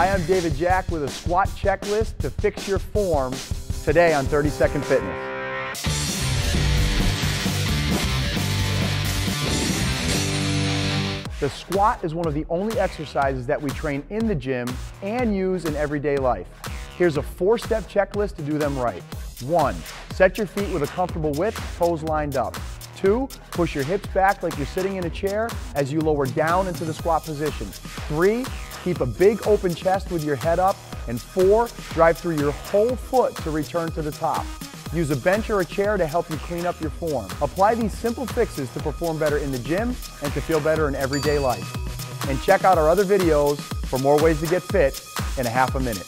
Hi, I'm David Jack with a squat checklist to fix your form today on 30 Second Fitness. The squat is one of the only exercises that we train in the gym and use in everyday life. Here's a four-step checklist to do them right. One, set your feet with a comfortable width, toes lined up. Two, push your hips back like you're sitting in a chair as you lower down into the squat position. Three, keep a big open chest with your head up. And four, drive through your whole foot to return to the top. Use a bench or a chair to help you clean up your form. Apply these simple fixes to perform better in the gym and to feel better in everyday life. And check out our other videos for more ways to get fit in a half a minute.